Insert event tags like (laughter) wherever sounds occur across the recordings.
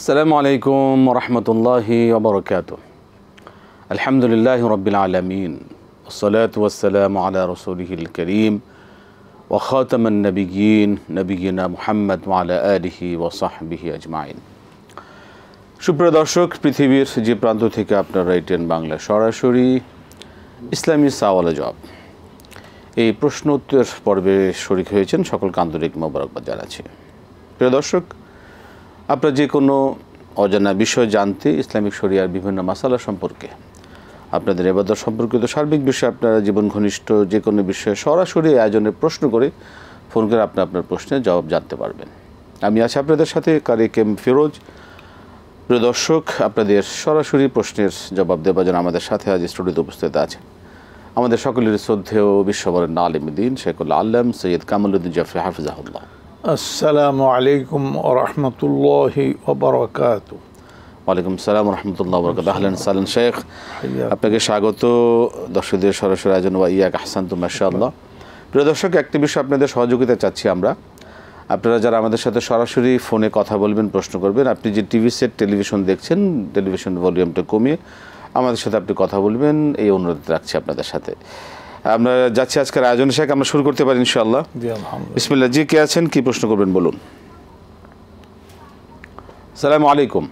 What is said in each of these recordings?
আসসালামু আলাইকুম রহমতুল্লাহি অবরকাত আলহামদুলিল্লাহ রবিল আলমিন। ওসলাত ওসালাম আলা রসুলহিল করিম ওখাতমন নবীন নবীনা মুহাম্মদ আলা আলহি ওসাহবিহি আজমাইন। সুপ্রিয় দর্শক, পৃথিবীর যে প্রান্ত থেকে আপনারা এটেন বাংলা সরাসরি ইসলামী সাওয়ালা জব এই প্রশ্ন উত্তর পর্বে শরিক হয়েছেন সকল আন্তরিক মোবারকবাদ জানাচ্ছি। প্রিয় দর্শক আপনারা যে কোনো অজানা বিষয় জানতে ইসলামিক শরিয়ার বিভিন্ন মাসালা সম্পর্কে, আপনাদের এবাদত সম্পর্কিত সার্বিক বিষয়ে আপনারা জীবন ঘনিষ্ঠ যে কোনো বিষয়ে সরাসরি আয়োজনে প্রশ্ন করে ফোন করে আপনি আপনার প্রশ্নের জবাব জানতে পারবেন। আমি আছি আপনাদের সাথে কারিক এম ফিরোজ। প্রিয় দর্শক, আপনাদের সরাসরি প্রশ্নের জবাব দেওয়ার জন্য আমাদের সাথে আজ স্টুডিওতে উপস্থিত আছে আমাদের সকলের শ্রদ্ধেয় বিশ্ববরের আলিমুদ্দিন শেখুল্লাহ আল্লাম সৈয়দ কামালুদ্দিন জাফরি হাফিজাহুল্লাহ। আসসালামু আলাইকুম ওরহমতুল্লাহি ওবরাকাতু ওয়ালাইকুম সালাম রহমতুল্লাহ বরকাত আহলেন সালেন শেখ। আপনাকে স্বাগত। দর্শকদের সরাসরি আয়োজন ওয়া ইয়াক হাসান তু মাশাআল্লাহ। প্রিয় দর্শক একটি বিষয় আপনাদের সহযোগিতা চাচ্ছি আমরা। আপনারা যারা আমাদের সাথে সরাসরি ফোনে কথা বলবেন প্রশ্ন করবেন আপনি যে টিভি সেট টেলিভিশন দেখছেন টেলিভিশন ভলিউমটা কমিয়ে আমাদের সাথে আপনি কথা বলবেন এই অনুরোধ রাখছি আপনাদের সাথে। আমরা যাচ্ছি আজকের আয়োজন শেখ আমরা শুরু করতে পারি ইনশাআল্লাহ। জি আলহামদুলিল্লাহ। বিসমিল্লাহ জি কে আছেন? কি প্রশ্ন করবেন বলুন। সালামু আলাইকুম।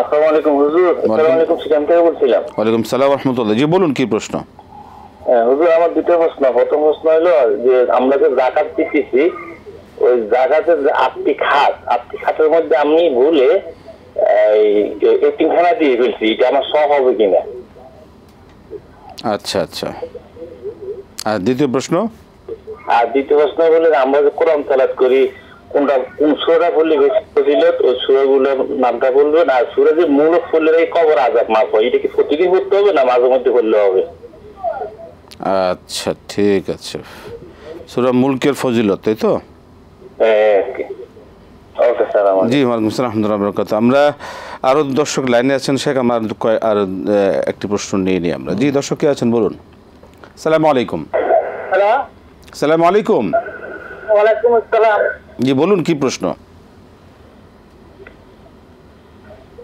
আসসালামু আলাইকুম হুজুর। আসসালামু আলাইকুম সিকাম থেকে বলছিলাম। ওয়ালাইকুম সালাম রহমতুল্লাহ জি বলুন কি প্রশ্ন? হ্যাঁ, হুজুর আমার দুটো প্রশ্ন। প্রথম প্রশ্ন হলো যে আমরা যে জাকাত দিতেছি ওই জাকাতের যে আটটি খাত আটটি খাতের মধ্যে আমি ভুলে এতিমখানা দিয়ে ফেলছি এটা আমার সব হবে কিনা? আচ্ছা আচ্ছা। আর দ্বিতীয় প্রশ্ন? আর দ্বিতীয় প্রশ্ন হলো আমরা যে কোরআন তালাত করি কোনটা কোন সুরাটা পড়লে বেশি ফজিলত ওই সুরাগুলোর নামটা বলবেন আর সুরা যে মূল পড়লে এই কবর আজাব মাফ হয় এটা কি প্রতিদিন পড়তে হবে না মাঝে মধ্যে পড়লে হবে? আচ্ছা ঠিক আছে। সুরা মুলকের ফজিলত তাই তো? হ্যাঁ জি ওয়ালাইকুম সালাম রহমতুল্লাহ বরকাত। আমরা আরও দর্শক লাইনে আছেন শেখ আমার আর একটি প্রশ্ন নিয়ে নিই আমরা। জি দর্শক কে আছেন বলুন। সালামু আলাইকুম। হ্যালো? সালামু আলাইকুম। ওয়ালাইকুম আসসালাম। জি বলুন কি প্রশ্ন?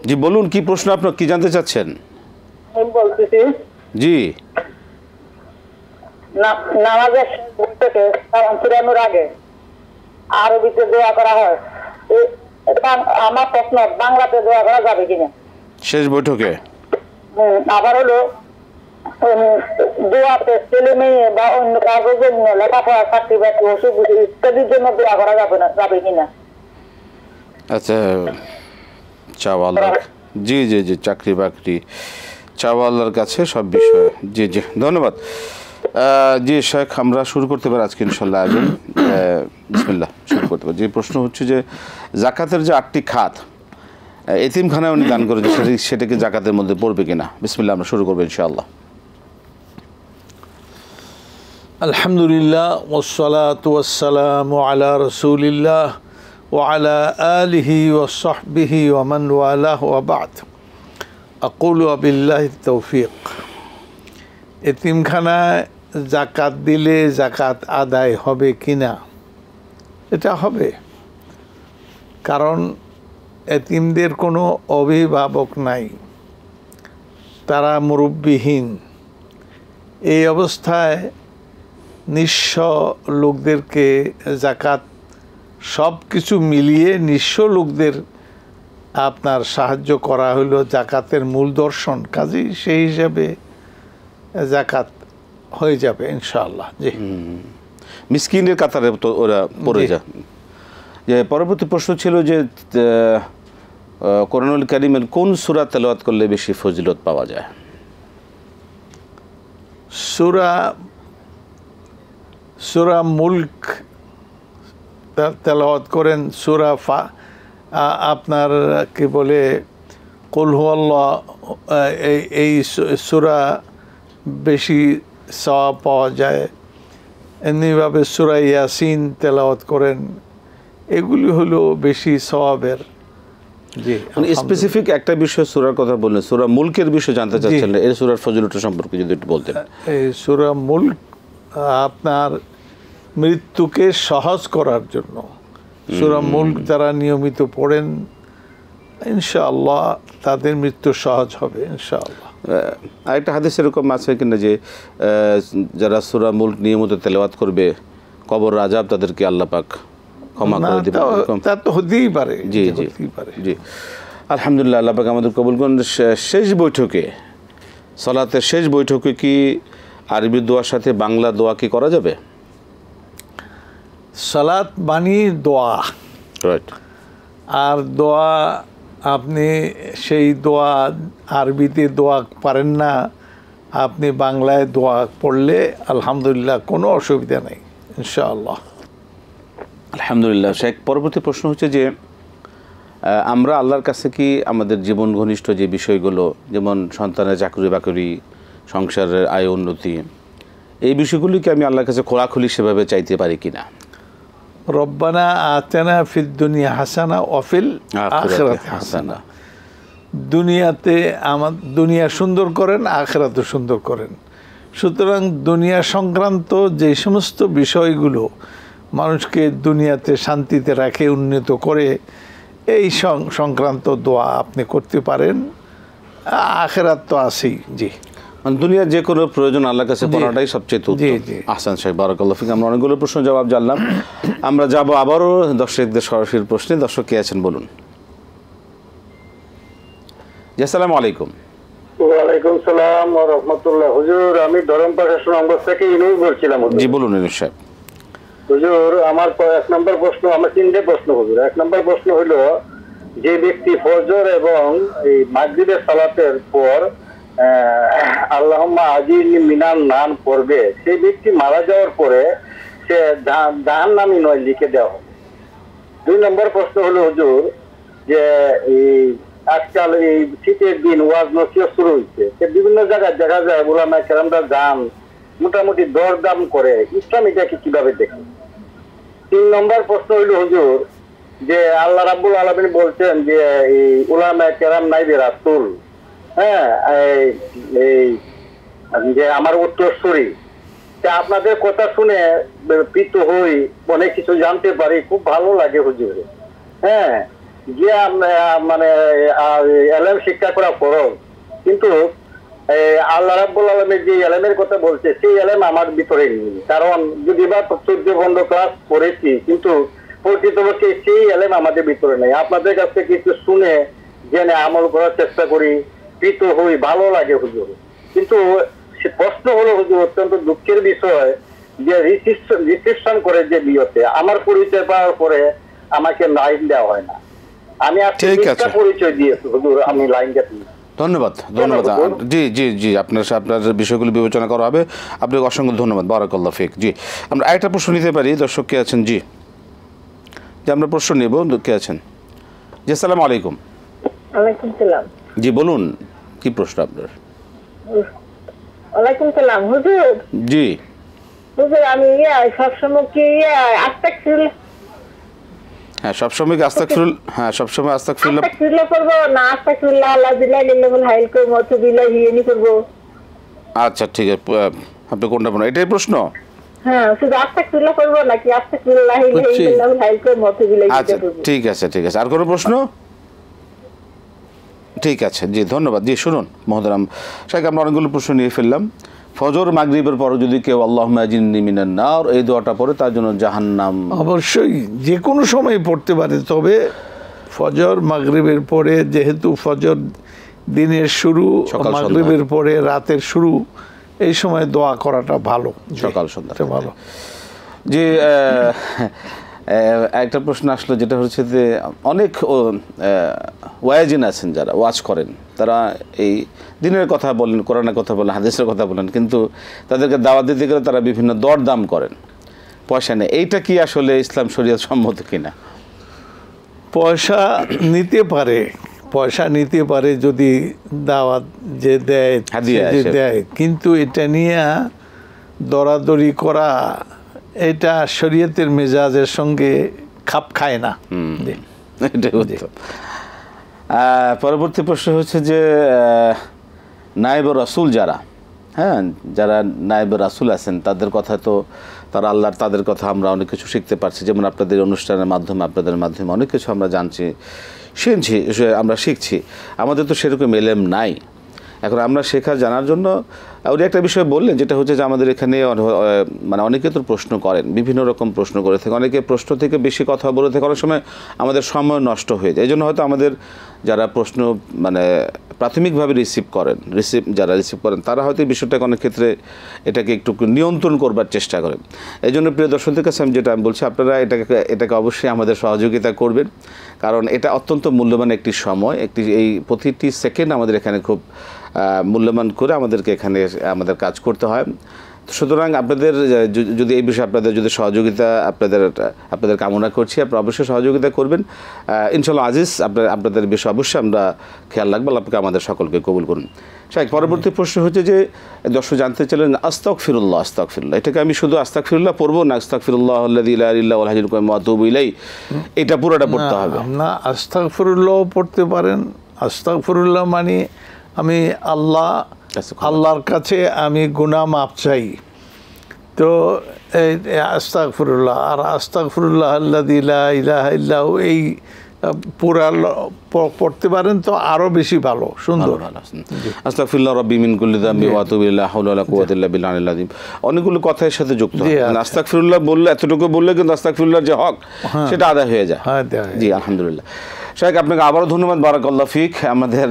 জি বলুন কি প্রশ্ন আপনার কি জানতে চাচ্ছেন? জি। নামাজের আগে আরবিতে দোয়া করা হয়। আমার প্রশ্ন বাংলাতে দোয়া করা যাবে কিনা? শেষ বৈঠকে? আবার হলো দোয়াতে ছেলে মেয়ে বা অন্য কারোর জন্য লেখাপড়া চাকরি বাকরি অসুখ ইত্যাদির জন্য দোয়া করা যাবে না যাবে কিনা? আচ্ছা চাওয়ালার জি জি জি চাকরি বাকরি চাওয়ালার কাছে সব বিষয়ে। জি জি ধন্যবাদ। জি শেখ, আমরা শুরু করতে পারি আজকে ইনশাল্লাহ আজ বিসমিল্লাহ, শুরু করতে পারি। যে প্রশ্ন হচ্ছে যে, জাকাতের যে আটটি খাত এতিমখানায় উনি দান করেছে সেটা সেটাকে জাকাতের মধ্যে পড়বে কিনা? বিসমিল্লাহ, আমরা শুরু করব ইনশাআল্লাহ। আলহামদুলিল্লাহ আলিহি আবিল্লাহ এতিমখানায় জাকাত দিলে জাকাত আদায় হবে কিনা? এটা হবে। কারণ এতিমদের কোনো অভিভাবক নাই। তারা মুরব্বিহীন। এই অবস্থায় নিঃস্ব লোকদেরকে জাকাত সব কিছু মিলিয়ে নিঃস্ব লোকদের আপনার সাহায্য করা হলো জাকাতের মূল দর্শন। কাজেই সেই হিসাবে জাকাত হয়ে যাবে ইনশাআল্লাহ। জি। মিসকিনের কাতারে তো ওরা পড়ে যায়। যে পরবর্তী প্রশ্ন ছিল যে আহ, কারিমের কোন সুরা তেলাওয়াত করলে বেশি ফজিলত পাওয়া যায়? সুরা সুরা মুল্ক তেলাওয়াত করেন সুরা ফা আপনার কি বলে এই এই সুরা বেশি সওয়াব পাওয়া যায়। এমনিভাবে সুরা ইয়াসিন তেলাওয়াত করেন। এগুলি হলো বেশি সওয়াবের। জি মানে স্পেসিফিক একটা বিষয় সূরার কথা বললেন। সূরা মুলকের বিষয় জানতে চাচ্ছেন এর সূরার ফজিলতা সম্পর্কে যদি একটু বলতেন। এই সুরা মুল্ক আপনার মৃত্যুকে সহজ করার জন্য। সুরা মুলক যারা নিয়মিত পড়েন ইনশাআল্লাহ তাদের মৃত্যু সহজ হবে ইনশাআল্লাহ। আরেকটা হাদিস এরকম আছে কিনা যে যারা সুরা মুল্ক নিয়মিত তেলাওয়াত করবে কবর রাজাব তাদেরকে আল্লাহ পাক ক্ষমা করে দিবেন তা- তো হতেই পারে জি জি পারে। জি। আলহামদুলিল্লাহ আল্লাহ পাক আমাদের কবুল করুন। শেষ বৈঠকে সলাতের শেষ বৈঠকে কি আরবি দোয়ার সাথে বাংলা দোয়া কি করা যাবে? সালাত বাণী দোয়া। রাইট আর দোয়া আপনি সেই দোয়া, আরবিতে দোয়া পারেন না, আপনি বাংলায় দোয়া পড়লে আলহামদুলিল্লাহ কোনো অসুবিধা নেই, ইনশাআল্লাহ। আলহামদুলিল্লাহ, শেখ, পরবর্তী প্রশ্ন হচ্ছে যে আমরা আল্লাহর কাছে কি আমাদের জীবন ঘনিষ্ঠ যে বিষয়গুলো, যেমন সন্তানের চাকরি বাকরি, সংসারের আয় উন্নতি, এই বিষয়গুলিকে আমি আল্লাহর কাছে খোলাখুলি সেভাবে চাইতে পারি কিনা? রব্বানা আতেনা ফিদ দুনিয়া হাসানা অফিল আখরাতে হাসানা। দুনিয়াতে আমার দুনিয়া সুন্দর করেন আখেরাতে সুন্দর করেন। সুতরাং দুনিয়া সংক্রান্ত যে সমস্ত বিষয়গুলো মানুষকে দুনিয়াতে শান্তিতে রাখে উন্নত করে এই সংক্রান্ত দোয়া আপনি করতে পারেন। আখেরাত তো আছেই জি। মানে দুনিয়ার যে কোনো প্রয়োজন আল্লাহর কাছে। করাটাই সবচেয়ে। আহসান শেখ বারাকাল্লাহ ফিক। আমরা অনেকগুলো প্রশ্ন জবাব জানলাম। আমরা যাব আবারও দর্শকদের সরাসরি প্রশ্নে। দর্শক কে আছেন বলুন। আসসালামু আলাইকুম। ওয়ালাইকুম সালাম ও রহমতুল্লাহ। হুজুর আমি ধরমপাড়া সুনামগঞ্জ থেকে ইনুই বলছিলাম জি বলুন ইনুস সাহেব। হুজুর আমার এক নম্বর প্রশ্ন আমার তিনটে প্রশ্ন হুজুর। এক নম্বর প্রশ্ন হলো যে ব্যক্তি ফজর এবং এই মাগরিবের সালাতের পর আল্লাহম্মা আজির মিনান নান পড়বে সেই ব্যক্তি মারা যাওয়ার পরে সে জাহান নামি নয়, লিখে দেওয়া হবে। দুই নম্বর প্রশ্ন হলো, হুজুর, যে এই আজকাল এই শীতের দিন ওয়াজ নসিও শুরু হয়েছে। বিভিন্ন জায়গায় দেখা যায় ওলামা কেরামরা যান, মোটামুটি দরদাম করে। ইসলাম এটাকে কীভাবে দেখে? তিন নম্বর প্রশ্ন হইল হুজুর, যে আল্লাহ রাব্বুল আলমিন বলছেন যে এই উলামা কেরাম নাইবে রাসুল। হ্যাঁ এই যে আমার উত্তরসূরি, তা আপনাদের কথা শুনে প্রীত হই, অনেক কিছু জানতে পারি, খুব ভালো লাগে হুজুর। হ্যাঁ আমরা মানে এলএম শিক্ষা করা ফরজ কিন্তু আল্লাহ রাব্বুল আলমের যে এলএমের কথা বলছে, সেই এলএম আমার ভিতরে নেই। কারণ, যদি বা চোদ্দ বন্ধ ক্লাস পড়েছি, কিন্তু প্রকৃতপক্ষে সেই এলএম আমাদের ভিতরে নেই। আপনাদের কাছ থেকে কিছু শুনে, জেনে আমল করার চেষ্টা করি। প্রীত হই ভালো লাগে হুজুর। কিন্তু সে প্রশ্ন হলো হুজুর অত্যন্ত দুঃখের বিষয় যে রিসেপশন করে যে বিয়েতে আমার পরিচয় পাওয়ার পরে আমাকে লাইন দেওয়া হয় না। আমি আজকে ঠিক আছে। পরিচয় দিয়েছি হুজুর আমি লাইন দিই ধন্যবাদ ধন্যবাদ। জি জি জি আপনার আপনার বিষয়গুলো বিবেচনা করা হবে আপনাকে অসংখ্য ধন্যবাদ। বারাকাল্লাহ ফিক। জি আমরা আরেকটা প্রশ্ন নিতে পারি দর্শক কে আছেন? জি যে আমরা প্রশ্ন নেব কে আছেন? জি আসসালামু আলাইকুম। ওয়ালাইকুম সালাম। জি বলুন। কি প্রশ্ন আপনার? ওয়ালাইকুম সালাম হুজুর। জি। হুজুর আমি ইয়া সবসময় কি ইয়া হ্যাঁ সবসময় কি হ্যাঁ সবসময় করব? না আল্লাহ লিল্লাহুল হাইল করব আচ্ছা ঠিক আছে আপনি কোনটা বলেন এটাই প্রশ্ন? হ্যাঁ শুধু করব নাকি হাইল আচ্ছা ঠিক আছে ঠিক আছে। আর কোনো প্রশ্ন? ঠিক আছে জি ধন্যবাদ। জি শুনুন মহোদরাম সাহেব আমরা অনেকগুলো প্রশ্ন নিয়ে ফেললাম। ফজর মাগরিবের পরে যদি কেউ আল্লাহ মাজিনী মিনান নার এই দোয়াটা পড়ে তার জন্য জাহান্নাম। অবশ্যই যে কোনো সময় পড়তে পারে তবে ফজর মাগরিবের পরে যেহেতু ফজর দিনের শুরু সন্ধ্যা। পরে রাতের শুরু এই সময় দোয়া করাটা ভালো। সকাল সন্ধ্যা। ভালো। যে একটা প্রশ্ন আসলো যেটা হচ্ছে যে অনেক ওয়াজিন আছেন যারা ওয়াজ করেন। তারা এই দিনের কথা বলেন কোরআনের কথা বলেন হাদিসের কথা বলেন কিন্তু তাদেরকে দাওয়াত দিতে গেলে তারা বিভিন্ন দরদাম করেন। পয়সা নেই। এইটা কি আসলে ইসলাম শরীয়ত সম্মত কিনা? পয়সা নিতে পারে। পয়সা নিতে পারে যদি দাওয়াত যে দেয়। দেয়। কিন্তু এটা নিয়ে দরাদরি করা এটা শরীয়তের মেজাজের সঙ্গে খাপ খায় না। পরবর্তী প্রশ্ন হচ্ছে যে নায়েব রাসুল যারা? হ্যাঁ যারা নায়েব রাসুল আছেন তাদের কথা তো তারা আল্লাহর তাদের কথা আমরা অনেক কিছু শিখতে পারছি। যেমন আপনাদের অনুষ্ঠানের মাধ্যমে আপনাদের মাধ্যমে অনেক কিছু আমরা জানছি শুনছি আমরা শিখছি। আমাদের তো সেরকম এলেম নাই। এখন আমরা শেখা জানার জন্য উনি একটা বিষয় বললেন, যেটা হচ্ছে যে আমাদের এখানে মানে অনেকে তো প্রশ্ন করেন, বিভিন্ন রকম প্রশ্ন করে থাকে। অনেকে প্রশ্ন থেকে বেশি কথা বলে থাকে, অনেক সময় আমাদের সময় নষ্ট হয়ে যায়। এই জন্য হয়তো আমাদের যারা প্রশ্ন মানে প্রাথমিকভাবে রিসিভ করেন রিসিভ যারা রিসিভ করেন, তারা হয়তো এই বিষয়টাকে অনেক ক্ষেত্রে এটাকে একটু নিয়ন্ত্রণ করবার চেষ্টা করেন। এই জন্য প্রিয় দর্শকদের কাছে আমি যেটা আমি বলছি, আপনারা এটাকে এটাকে অবশ্যই আমাদের সহযোগিতা করবেন। কারণ এটা অত্যন্ত মূল্যবান একটি সময়, একটি, এই প্রতিটি সেকেন্ড আমাদের এখানে খুব আহ, মূল্যবান করে আমাদেরকে এখানে আমাদের কাজ করতে হয়। সুতরাং আপনাদের যদি এই বিষয়ে আপনাদের যদি সহযোগিতা আপনাদের আপনাদের কামনা করছি আপনারা অবশ্যই সহযোগিতা করবেন। ইনশাল্লাহ আজিজ আপনার আপনাদের বিষয়ে অবশ্যই আমরা খেয়াল রাখব। আপনাকে আমাদের সকলকে কবুল করুন। শাহেক পরবর্তী প্রশ্ন হচ্ছে যে দর্শক জানতে চাইলেন আস্তাক ফিরুল্লাহ আস্তাক ফিরুল্লাহ এটাকে আমি শুধু আস্তাক ফিরুল্লাহ পড়ব না আস্তাক ফিরুল্লাহ হাজির মাতুব ইলাই এটা পুরোটা পড়তে হবে। আমরা আস্তাগফিরুল্লাহ পড়তে পারেন। আস্তাগফিরুল্লাহ মানে আমি আল্লাহ আল্লাহর কাছে আমি গুনাহ মাপ চাই। তো এই আস্তাগফিরুল্লাহ আর আস্তাগফিরুল্লাহ আল্লাহ ইলাহা ইল্লাহু এই পুরা পড়তে পারেন তো আরও বেশি ভালো সুন্দর। রাব্বি মিন কুল্লি হাওলা অনেকগুলো কথা এর সাথে যুক্ত। আচ্ছা। বললে এতটুকু বললে কিন্তু আস্তাগফিরুল্লাহর যে হক সেটা আদায় হয়ে যায়। হ্যাঁ, জি আলহামদুলিল্লাহ। শাহেক আপনাকে আবারও ধন্যবাদ বারাকাল্লাহ ফিক। আমাদের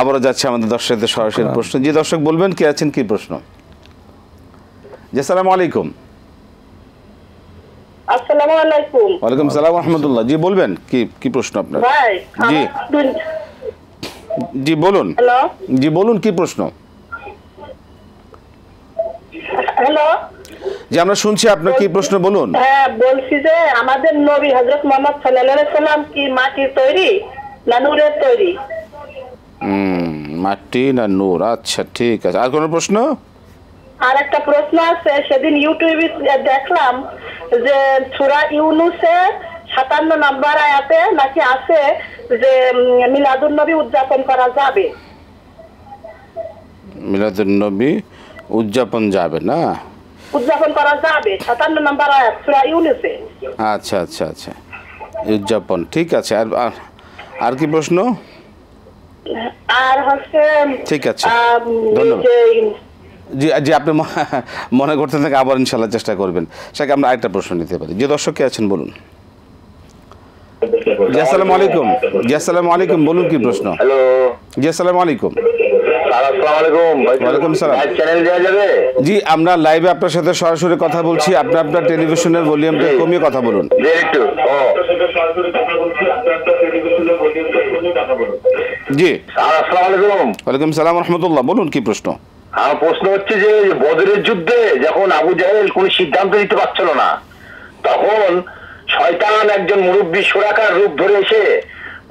আবারও যাচ্ছে আমাদের দর্শকদের সরাসরি প্রশ্ন। যে দর্শক বলবেন কে আছেন কি প্রশ্ন? জি আসসালামু আলাইকুম। আসসালামু আলাইকুম। ওয়ালাইকুম সালাম রহমতুল্লাহ। জি বলবেন কি কি প্রশ্ন আপনার? জি। জি বলুন। হ্যালো। জি বলুন কি প্রশ্ন? হ্যালো। যে আমরা শুনছি আপনার কি প্রশ্ন বলুন? হ্যাঁ বলছি যে আমাদের নবী হজরত মোহাম্মদ সাল্লাহ সাল্লাম কি মাটির তৈরি না নূরের তৈরি? হুম, মাটি না নূর? আচ্ছা ঠিক আছে। আর কোনো প্রশ্ন? আর একটা প্রশ্ন আছে সেদিন ইউটিউবে দেখলাম যে সুরা ইউনুসে সাতান্ন নম্বর আয়াতে নাকি আছে যে মিলাদুল নবী উদযাপন করা যাবে। মিলাদুন নবী উদযাপন যাবে না? উদযাপন করা যাবে সাতান্ন নম্বর আয়াত সুরা ইউনুসে আচ্ছা আচ্ছা আচ্ছা। উদযাপন ঠিক আছে। আর আর- আর কি প্রশ্ন? আর হচ্ছে ঠিক আছে। ধন্যবাদ। যে জি জি আপনি (laughs) মনে করতে থাকে আবার ইনশাল্লাহ চেষ্টা করবেন। সেটাকে আমরা আরেকটা প্রশ্ন নিতে পারি। যে দর্শক কে আছেন বলুন। জি আসসালামু আলাইকুম। জি আসসালামু আলাইকুম বলুন কি প্রশ্ন? হ্যালো জি আসসালামু আলাইকুম। জি আমরা লাইভে আপনার সাথে সরাসরি কথা বলছি। আপনি আপনার টেলিভিশনের ভলিউমটা কমিয়ে কথা বলুন। জি ওয়ালাইকুম সালাম রহমতুল্লাহ। বলুন কি প্রশ্ন? আমার প্রশ্ন হচ্ছে যে বদরের যুদ্ধে যখন আবু জাহেল কোন সিদ্ধান্ত নিতে পারছিল না তখন শয়তান একজন মুরব্বী সুরাকার রূপ ধরে এসে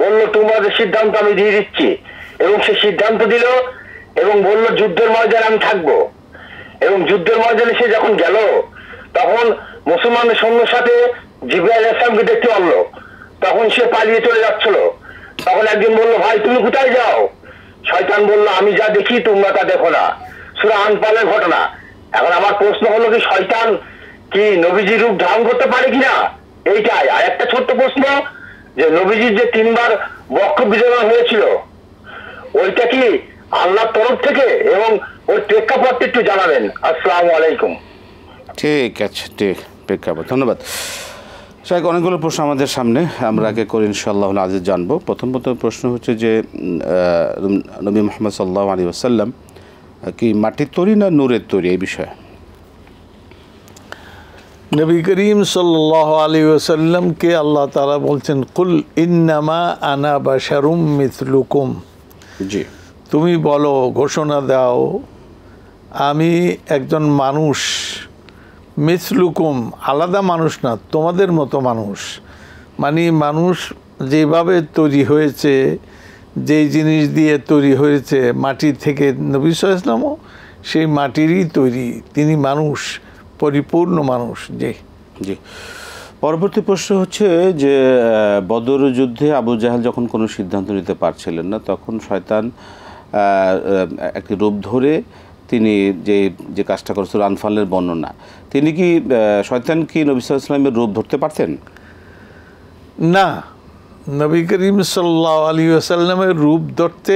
বলল তোমাদের সিদ্ধান্ত আমি দিয়ে দিচ্ছি। এবং সে সিদ্ধান্ত দিল এবং বলল, যুদ্ধের ময়দানে আমি থাকব। এবং যুদ্ধের ময়দানে সে যখন গেল, তখন মুসলমানের সৈন্যের সাথে জিব্রাইল ইসলামকে দেখতে পারল। তখন সে পালিয়ে চলে যাচ্ছিল। তখন একজন বলল, ভাই, তুমি কোথায় যাও? শয়তান বলল, আমি যা দেখি তোমরা তা দেখো না। সুরা আনপালের ঘটনা। এখন আমার প্রশ্ন হলো কি, শয়তান কি নবীজি রূপ ধারণ করতে পারে কিনা? এইটাই। আর একটা ছোট্ট প্রশ্ন, যে নবীজির যে তিনবার বক্ষ বিজয় হয়েছিল, ওইটা কি আল্লাহর তরফ থেকে এবং ওই প্রেক্ষাপটটা একটু জানাবেন। আসসালামু আলাইকুম। ঠিক আছে ঠিক প্রেক্ষাপট ধন্যবাদ। শাহেক অনেকগুলো প্রশ্ন আমাদের সামনে আমরা আগে করে ইনশাআল্লাহ আজিজ জানব। প্রথম প্রথম প্রশ্ন হচ্ছে যে নবী মোহাম্মদ সাল্লাহ আলী আসাল্লাম কি মাটির তৈরি না নূরের তৈরি এই বিষয়ে? নবী করিম সাল্লাহ আলী ওসাল্লামকে আল্লাহ তালা বলছেন কুল ইন্নামা আনা বাশারুম মিথলুকুম জি। তুমি বলো, ঘোষণা দাও। আমি একজন মানুষ মিসলুকুম আলাদা মানুষ না, তোমাদের মতো মানুষ। মানে মানুষ যেভাবে তৈরি হয়েছে, যেই জিনিস দিয়ে তৈরি হয়েছে, মাটি থেকে নবী ইসলামও সেই মাটিরই তৈরি। তিনি মানুষ, পরিপূর্ণ মানুষ। যে জি। পরবর্তী প্রশ্ন হচ্ছে যে বদর যুদ্ধে আবু জাহেল যখন কোনো সিদ্ধান্ত নিতে পারছিলেন না, তখন শয়তান একটি রূপ ধরে তিনি যে যে কাজটা করেছিল আনফালের বর্ণনা, তিনি কি শয়তান কি নবী আলাইহি রূপ ধরতে পারতেন? না। নবী করিম সাল্লাহ আলী আসাল্লামের রূপ ধরতে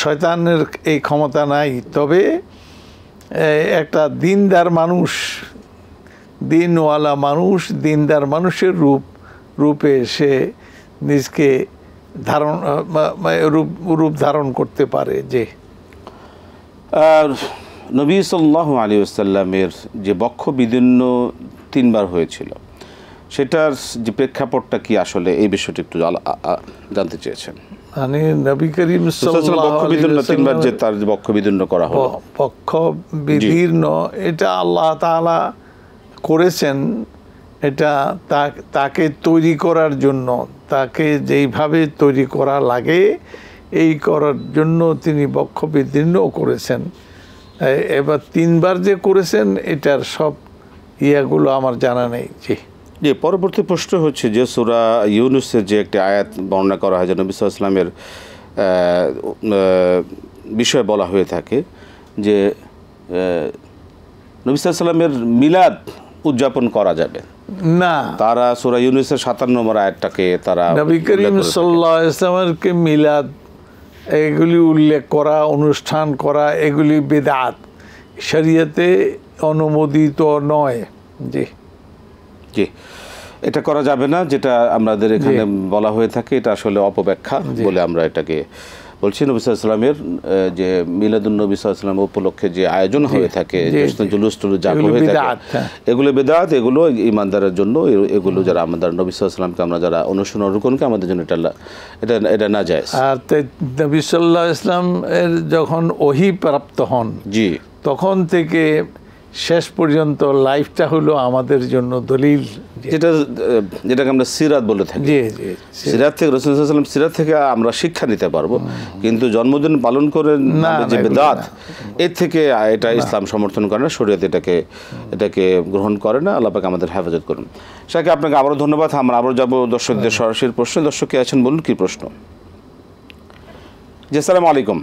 শয়তানের এই ক্ষমতা নাই। তবে একটা দিনদার মানুষ, দিনওয়ালা মানুষ, দিনদার মানুষের রূপ, রূপে সে নিজকে ধারণ রূপ রূপ ধারণ করতে পারে যে। আর নবী সাল্লাহ আলী আসাল্লামের যে বক্ষ বিদীর্ণ তিনবার হয়েছিল সেটার যে প্রেক্ষাপটটা কি আসলে এই বিষয়টি একটু জানতে চেয়েছেন। মানে নবী করিম তিনবার যে তার বক্ষ বিদীর্ণ করা হলো। পক্ষ বিদীর্ণ এটা আল্লাহ তাআলা করেছেন এটা তাকে তৈরি করার জন্য তাকে যেইভাবে তৈরি করা লাগে, এই করার জন্য তিনি বক্ষ বিদীর্ণ করেছেন। এবার তিনবার যে করেছেন, এটার সব ইয়াগুলো আমার জানা নেই। জি। যে পরবর্তী প্রশ্ন হচ্ছে যে, সুরা ইউনুসের যে একটি আয়াত বর্ণনা করা হয়, যে নবী ইসলামের বিষয়ে বলা হয়ে থাকে, যে নবী সাল্লামের মিলাদ উদযাপন করা যাবে। না। তারা সুরা ইউনুসের সাতান্ন নম্বর আয়াতটাকে তারা নবী করিম সাল্লাহ ইসলামেরকে মিলাদ এগুলি উল্লেখ করা অনুষ্ঠান করা এগুলি বেদাত। শরীয়তে অনুমোদিত নয়। জি। জি। এটা করা যাবে না যেটা আমাদের এখানে বলা হয়ে থাকে এটা আসলে অপব্যাখ্যা বলে আমরা এটাকে বলছি নবী সাল্লামের যে মিলাদুন নবী সাল্লাম উপলক্ষে যে আয়োজন হয়ে থাকে। জুলুস টুলুস যা এগুলো হয়ে থাকে হ্যাঁ। এগুলো বেদাত এগুলো ইমানদারের জন্য এগুলো যারা আমাদের নবী সাল্লামকে আমরা যারা অনুসরণ অনুকরণকে আমাদের জন্য এটা এটা এটা না যায় আর নবী সাল্লাহ ইসলাম এর যখন ওহি প্রাপ্ত হন জি তখন থেকে শেষ পর্যন্ত লাইফটা হলো আমাদের জন্য দলিল যেটা যেটাকে আমরা সিরাত বলে থাকি। জি জি সিরাত থেকে রসুলাম সিরাত থেকে আমরা শিক্ষা নিতে পারব। কিন্তু জন্মদিন পালন করে না, যে বেদাত এর থেকে এটা ইসলাম সমর্থন করে না শরীয়ত এটাকে এটাকে গ্রহণ করে না। আল্লাহ পাক আমাদের হেফাজত করুন। সেটাকে আপনাকে আবারও ধন্যবাদ। আমরা আবারও যাব দর্শকদের সরাসরি প্রশ্ন। দর্শক কে আছেন বলুন কি প্রশ্ন? জি আসসালামু আলাইকুম।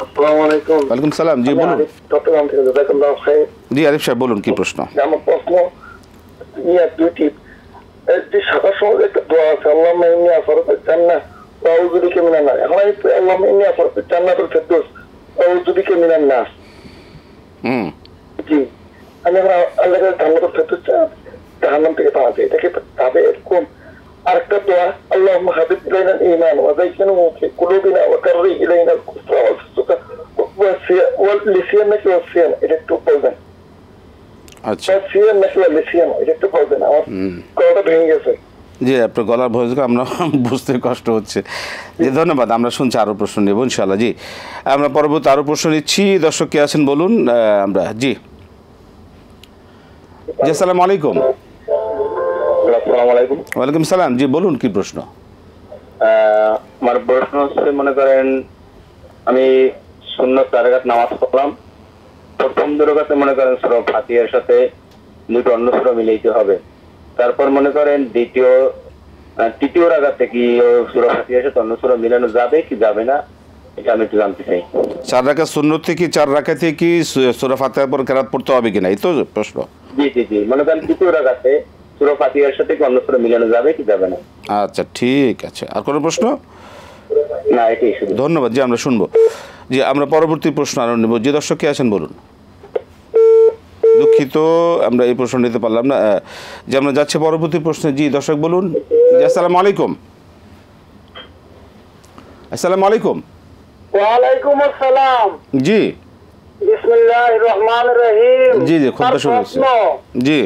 ওয়ালাইকুম সালাম জি বলুন। চট্টগ্রাম থেকে জাজাকাল্লাহ খাইর জি আরিফ সাহেব বলুন কি প্রশ্ন? আমার প্রশ্ন ইয়া দুইটি একটি সাদা সহজ একটা দোয়া আছে আল্লাহ ইন্নি আসরফের জান্না ওয়াউযু বিকা মিনান নার। এখন আমি আল্লাহ ইন্নি আসরফের জান্নাতুল ফেরদৌস ওয়াউযু বিকা মিনান নাস হুম। জি। আমি এখন আল্লাহ কাছে জান্নাতুল ফেরদৌস জাহান্নাম থেকে পাওয়া যায়। এটাকে তবে এরকম আরেকটা দোয়া আল্লাহ হাবিব ইলাইনা ইমান ওয়া যাইকানু ফি কুলুবিনা ওয়া কাররি ইলাইনা কুফরা ওয়া লিসিয়ান নাকি ওয়াসিয়ান এটা একটু বলবেন আচ্ছা। সিয়ান নাকি লিসিয়ান এটা একটু বলবেন আমার গলাটা ভেঙে গেছে জি আপনার গলার ভয়েসকে আমরা বুঝতে কষ্ট হচ্ছে। জি ধন্যবাদ। আমরা শুনছি আরও প্রশ্ন নেব ইনশাল্লাহ জি আমরা পরবর্তী আরও প্রশ্ন নিচ্ছি। দর্শক কে আছেন বলুন আহ, আমরা জি। জি আসসালামু আলাইকুম। আসসালামু আলাইকুম। ওয়ালাইকুম সালাম। জি বলুন কি প্রশ্ন? আমার প্রশ্ন হচ্ছে মনে করেন আমি শূন্য চারাঘাত নামাজ পড়লাম। প্রথম দুরকাতে মনে করেন সুরা সাথে দুটো অন্য সুরা মিলাইতে হবে। তারপর মনে করেন দ্বিতীয় তৃতীয় রাগাতে কি সুরা ফাতিহার সাথে অন্য সুরা মিলানো যাবে কি যাবে না এটা আমি একটু জানতে চাই। চার রাখা শূন্যতে কি চার রাখাতে কি সুরা ফাতেহার পর কেরাত পড়তে হবে কিনা? এই তো প্রশ্ন। জি জি জি। মনে করেন তৃতীয় রাগাতে সুরা ফাতিহার সাথে অন্য সুরা মিলানো যাবে কি যাবে না? আচ্ছা ঠিক আছে। আর কোনো প্রশ্ন? না এটাই শুধু। ধন্যবাদ জি আমরা শুনব। জি আমরা পরবর্তী প্রশ্ন আরও নেব। যে দর্শক কে আছেন বলুন। দুঃখিত আমরা এই প্রশ্ন নিতে পারলাম না। যে আমরা যাচ্ছি পরবর্তী প্রশ্নে জি দর্শক বলুন। জি আসসালামু আলাইকুম। আসসালামু আলাইকুম। ওয়ালাইকুম আসসালাম। জি। বিসমিল্লাহ রহমান রহিম। জি জি খুব হচ্ছে জি।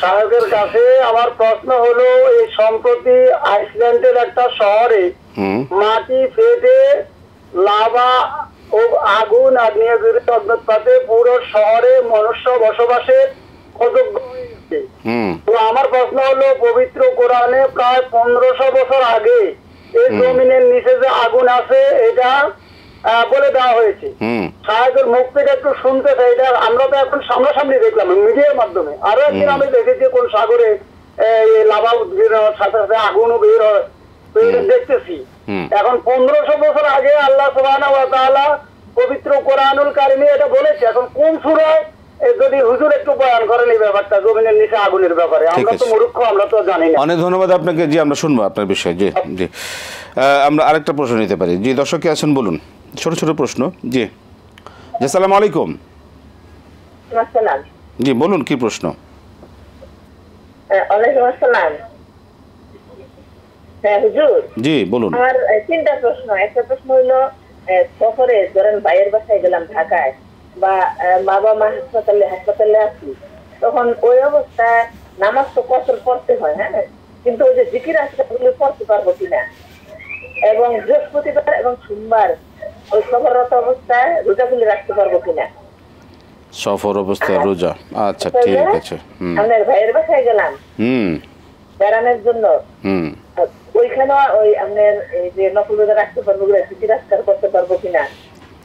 সাহেবের কাছে আমার প্রশ্ন হলো এই সম্প্রতি আইসল্যান্ডের একটা শহরে মাটি ফেটে লাভা ও আগুন আগ্নেয়গিরি অগ্নুৎপাতে পুরো শহরে মনুষ্য বসবাসের অযোগ্য হয়েছে। তো আমার প্রশ্ন হলো পবিত্র কোরআনে প্রায় পনেরোশো বছর আগে এই জমিনের নিচে যে আগুন আছে এটা বলে দেওয়া হয়েছে। সাহেবের মুখ থেকে একটু শুনতে চাই এটা আমরা তো এখন সামনাসামনি দেখলাম মিডিয়ার মাধ্যমে। আরও একদিন আমি দেখেছি কোন সাগরে লাভা বের হওয়ার সাথে সাথে আগুনও বের হয়। তো এটা দেখতেছি। এখন পনেরোশো বছর আগে আল্লাহ তাআলা পবিত্র কোরআনুল কারিমে এটা বলেছে। এখন কোন সুরায় যদি হুজুর একটু বয়ান করেন এই ব্যাপারটা জমিনের নিচে আগুনের ব্যাপারে। আমরা তো। মূর্খ আমরা তো জানি না। অনেক ধন্যবাদ আপনাকে। জি আমরা শুনব আপনার বিষয়ে। জি জি। আমরা আরেকটা প্রশ্ন নিতে পারি। জি দর্শক কে আছেন বলুন। ছোট ছোট প্রশ্ন জি। আসসালামু আলাইকুম। জি বলুন কি প্রশ্ন? হ্যাঁ জি বলুন। আমার তিনটা প্রশ্ন। একটা প্রশ্ন সফরে ধরেন ভাইয়ের বাসায় গেলাম ঢাকায় বা বাবা মা হাসপাতালে হাসপাতালে আছি তখন ওই অবস্থায় নামাজ তো কসর পড়তে হয় হ্যাঁ? কিন্তু ওই যে জিকির আসলে পড়তে পারব কিনা? এবং বৃহস্পতিবার এবং সোমবার ওই সফররত অবস্থায় রোজাগুলি রাখতে পারব কিনা? সফর অবস্থায় রোজা? আচ্ছা ঠিক আছে। আপনার ভাইয়ের বাসায় গেলাম। হুম। বেড়ানোর জন্য। হুম। ওইখানে ওই আপনার এই যে নকল রোজা রাখতে পারব কিনা স্মৃতি রাস্তার করতে পারব কিনা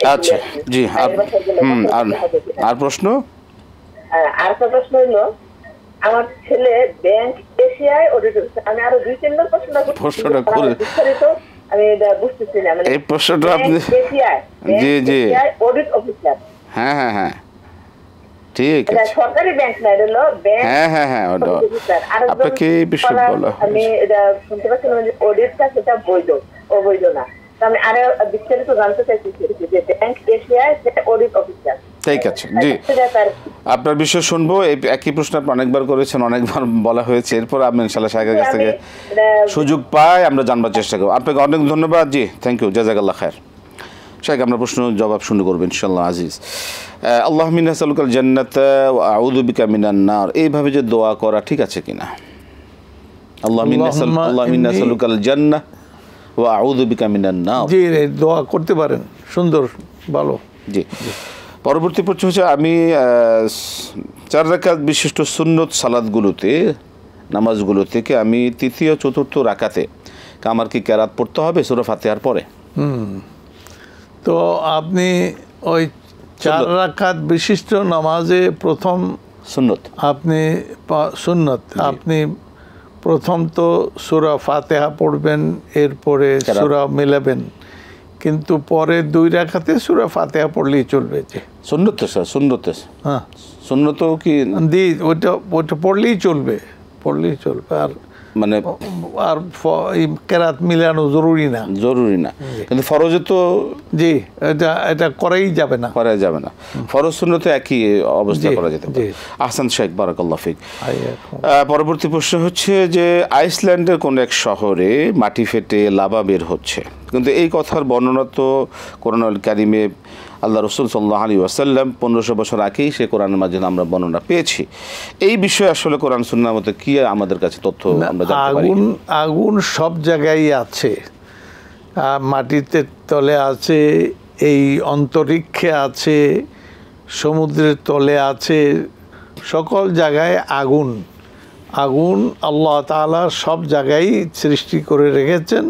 আচ্ছা জি আর ভাইয়ের হুম আর? আর প্রশ্ন? আর প্রশ্ন হইল আমার ছেলে ব্যাংক এশিয়ায় অডিট আমি আরও দুই তিন নম্বর প্রশ্নটা করছি, প্রশ্নটা করে- বিস্তারিত আমি এটা বুঝতেছি না মানে এই প্রশ্নটা আপনি জি, জি। অডিট অফিসার হ্যাঁ হ্যাঁ হ্যাঁ। ঠিক আছে। সরকারি ব্যাংক না এটা হলো ব্যাংক হ্যাঁ হ্যাঁ হ্যাঁ ওটা। আপনাকে এই বিষয়ে বলা আমি এটা শুনতে পাচ্ছিলাম যে অডিটটা সেটা বৈধ অবৈধ না। আমি আরও বিস্তারিত জানতে চাইছি যে ব্যাংক এশিয়ায় সেটা অডিট অফিসার ঠিক আছে জি। আপনার বিষয় শুনব এই একই প্রশ্ন আপনি অনেকবার করেছেন অনেকবার বলা হয়েছে এরপর আমি ইনশাল্লাহ শাহের কাছ থেকে সুযোগ পাই আমরা জানবার চেষ্টা করব। আপনাকে অনেক ধন্যবাদ জি থ্যাংক ইউ জাজাকাল্লাহ খায়ের। শাহেক আপনার প্রশ্ন জবাব শুনে করবেন ইনশাল্লাহ আজিজ। আল্লাহ মিনা সালুকাল জান্নাত আউদুবিকা মিনান নার। এইভাবে যে দোয়া করা ঠিক আছে কিনা? আল্লাহ মিনা সাল আল্লাহুম্মা আল্লাহ মিনা ইন্নী- সালুকাল জান্নাহ ওয়া আউদুবিকা মিনান নার। জি দোয়া করতে পারেন সুন্দর ভালো। জি। পরবর্তী প্রশ্ন হচ্ছে আমি চার রাকাত বিশিষ্ট সুন্নত সালাদগুলোতে নামাজগুলো থেকে আমি তৃতীয় চতুর্থ রাকাতে আমার কি ক্যারাত পড়তে হবে সুরা ফাতেহার পরে? তো আপনি ওই চার। রাকাত বিশিষ্ট নামাজে প্রথম সুন্নত। আপনি সুন্নত। আপনি প্রথম তো সুরা ফাতেহা পড়বেন এরপরে। সুরা মিলাবেন। কিন্তু পরে দুই রাখাতে সুরা ফাতেহা পড়লেই চলবে যে। সুন্নত স্যার সুন্নত। তো। হ্যাঁ। সুন্নত কি দি ওইটা ওইটা পড়লেই চলবে পড়লেই চলবে। আর মানে আর কেরাত মিলানো জরুরি না। জরুরি না। কিন্তু ফরজে তো জি এটা এটা করাই যাবে না। করা যাবে না। ফরজ সুন্নতে একই অবস্থা করা যেতে পারে। আহসান শেখ বারাকাল্লাহ ফিক। পরবর্তী প্রশ্ন হচ্ছে যে আইসল্যান্ডের কোন এক শহরে মাটি ফেটে লাভা বের হচ্ছে? কিন্তু এই কথার বর্ণনা তো কোরআন কারিমে আল্লাহ রসুল সাল্লাহ আলী ওয়াসাল্লাম পনেরোশো বছর আগেই সে কোরআনের মাধ্যমে আমরা বর্ণনা পেয়েছি। এই বিষয়ে আসলে কোরআন সুন্নার মতো কি আমাদের কাছে তথ্য আমরা আগুন আগুন সব জায়গায় আছে। মাটিতে তলে আছে এই অন্তরিক্ষে আছে সমুদ্রের তলে আছে সকল জায়গায় আগুন। আগুন আল্লাহ তাআলা সব জায়গায় সৃষ্টি করে রেখেছেন।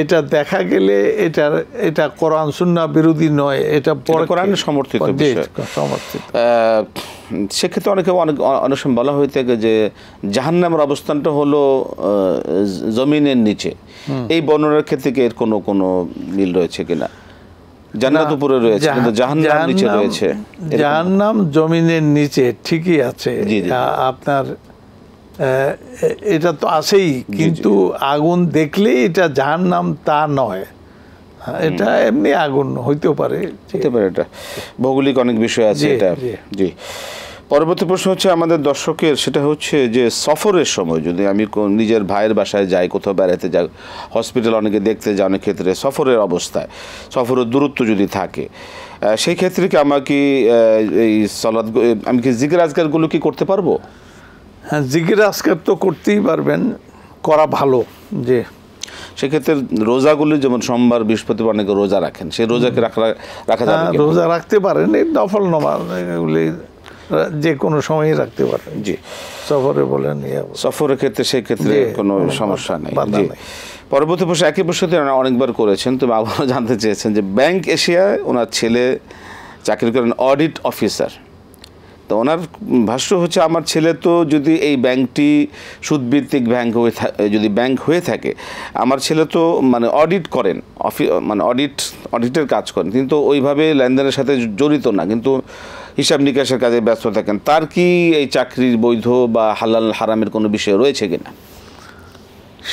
এটা দেখা গেলে এটা এটা কোরআন সুন্নাহ বিরোধী নয় এটা পরে কোরআনের সমর্থিত সমর্থিত। সেক্ষেত্রে অনেকে অনেক অনেক সময় বলা হয়ে থাকে যে জাহান্নামের অবস্থানটা হলো জমিনের নিচে। এই বর্ণনার ক্ষেত্রে কি এর কোনো কোনো মিল রয়েছে কিনা? জান্নাত উপরে রয়েছে কিন্তু জাহান্নাম নিচে রয়েছে জাহান্নাম জমিনের নিচে ঠিকই আছে। আপনার এটা তো আছেই কিন্তু আগুন দেখলেই এটা যার নাম তা নয়। এটা এমনি আগুন হইতেও পারে। হতে পারে এটা। ভৌগোলিক অনেক বিষয় আছে এটা। জি। পরবর্তী প্রশ্ন হচ্ছে আমাদের দর্শকের সেটা হচ্ছে যে সফরের সময় যদি আমি কোন- নিজের ভাইয়ের বাসায় যাই কোথাও বেড়াতে যাই হসপিটাল অনেকে দেখতে যাই অনেক ক্ষেত্রে সফরের অবস্থায় সফরের দূরত্ব যদি থাকে সেই ক্ষেত্রে কি আমাকে এই সলাদ আমি কি জিগর আজগারগুলো কি করতে পারব? হ্যাঁ জিকির আজকার তো করতেই পারবেন করা ভালো যে সেক্ষেত্রে রোজাগুলি যেমন সোমবার বৃহস্পতিবার অনেকে রোজা রাখেন সেই রোজাকে রাখা রাখা যাবে হ্যাঁ, রোজা রাখতে পারেন এই নফল নমাজ এগুলি যে কোনো সময়ই রাখতে পারেন। জি। সফরে বলেন সফরের ক্ষেত্রে সেই ক্ষেত্রে কোনো সমস্যা নেই। জি। পরবর্তী প্রশ্ন একই প্রশ্নতে অনেকবার করেছেন তবে আবারও (laughs) জানতে চেয়েছেন যে ব্যাংক এশিয়ায় ওনার ছেলে চাকরি করেন অডিট অফিসার। তো ওনার ভাষ্য হচ্ছে, আমার ছেলে তো যদি এই ব্যাংকটি সুদভিত্তিক ব্যাংক হয়ে যদি ব্যাংক হয়ে থাকে, আমার ছেলে তো মানে অডিট করেন, অফি মানে অডিট, অডিটের কাজ করেন, কিন্তু ওইভাবে লেনদেনের সাথে জড়িত না, কিন্তু হিসাব নিকাশের কাজে ব্যস্ত থাকেন, তার কি এই চাকরির বৈধ বা হালাল হারামের কোনো বিষয় রয়েছে কিনা?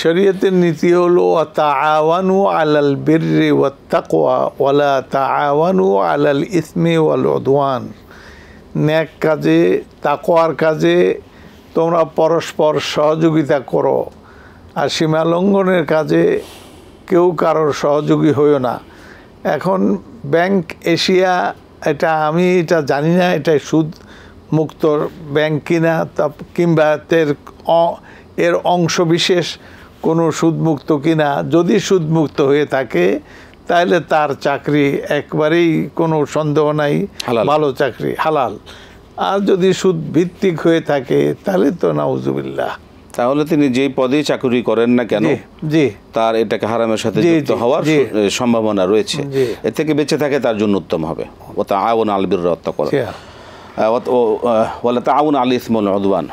শরীয়তের নীতি হলো তাআওয়ানু আলাল বিররি ওয়াত তাকওয়া ওয়ালা তাআওয়ানু আলাল ইসমি ওয়াল উদওয়ান। ন্যাক কাজে, তাকওয়ার কাজে তোমরা পরস্পর সহযোগিতা করো। আর সীমালঙ্ঘনের কাজে কেউ কারোর সহযোগী হইও না। এখন ব্যাংক এশিয়া, এটা আমি এটা জানি না, এটা সুদ মুক্ত ব্যাংক কিনা, তা কিংবা এর এর অংশ বিশেষ কোনো সুদমুক্ত কিনা। যদি সুদমুক্ত হয়ে থাকে তাহলে তার চাকরি একবারেই কোনো সন্দেহ নাই হালাল। ভালো চাকরি হালাল। আর যদি সুদ ভিত্তিক হয়ে থাকে তাহলে তো নাউজুবিল্লাহ। তাহলে তিনি যেই পদেই চাকরি করেন না কেন জি তার এটাকে হারামের সাথে যুক্ত হওয়ার। সম্ভাবনা রয়েছে। এর থেকে বেঁচে থাকে তার জন্য উত্তম হবে। ও তা আউন আলবির রত্ত করে। বলে তা আউন আল ইসমুল উদওয়ান।